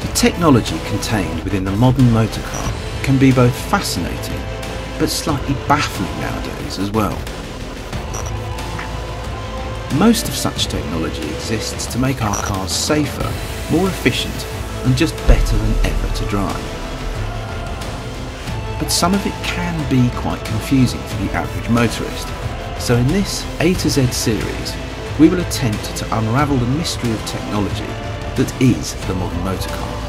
The technology contained within the modern motor car can be both fascinating but slightly baffling nowadays as well. Most of such technology exists to make our cars safer, more efficient and just better than ever to drive. But some of it can be quite confusing for the average motorist, so in this A to Z series we will attempt to unravel the mystery of technology that is the modern motor car.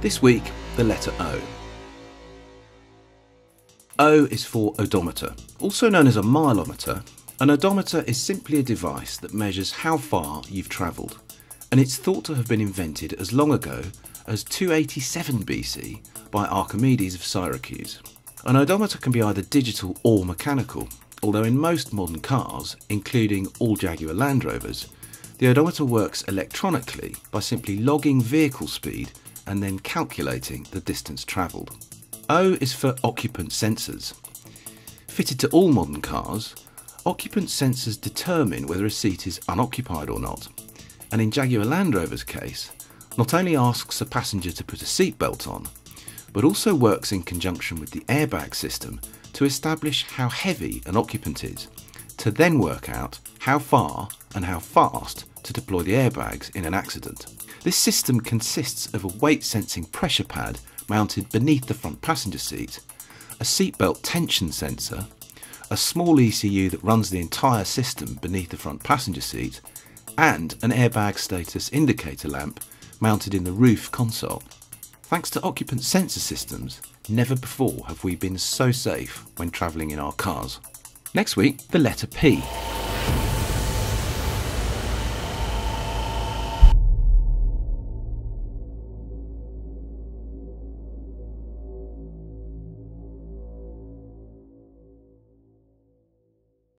This week, the letter O. O is for odometer. Also known as a mileometer, an odometer is simply a device that measures how far you've travelled, and it's thought to have been invented as long ago as 287 BC by Archimedes of Syracuse. An odometer can be either digital or mechanical, although in most modern cars, including all Jaguar Land Rovers, the odometer works electronically by simply logging vehicle speed and then calculating the distance travelled. O is for occupant sensors. Fitted to all modern cars, occupant sensors determine whether a seat is unoccupied or not, and in Jaguar Land Rover's case, not only asks a passenger to put a seatbelt on, but also works in conjunction with the airbag system to establish how heavy an occupant is, to then work out how far and how fast to deploy the airbags in an accident. This system consists of a weight sensing pressure pad mounted beneath the front passenger seat, a seatbelt tension sensor, a small ECU that runs the entire system beneath the front passenger seat, and an airbag status indicator lamp mounted in the roof console. Thanks to occupant sensor systems, never before have we been so safe when travelling in our cars. Next week, the letter P.